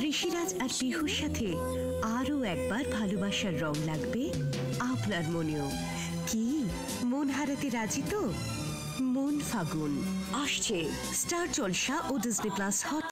ঋষিরাজ আর পিহুর সাথে আরও একবার ভালোবাসার রং লাগবে আপনার মনেও। কি? মন হারাতে রাজি তো? মন ফাগুন। আসছে। স্টার জলসা ও ডিজনি প্লাস হট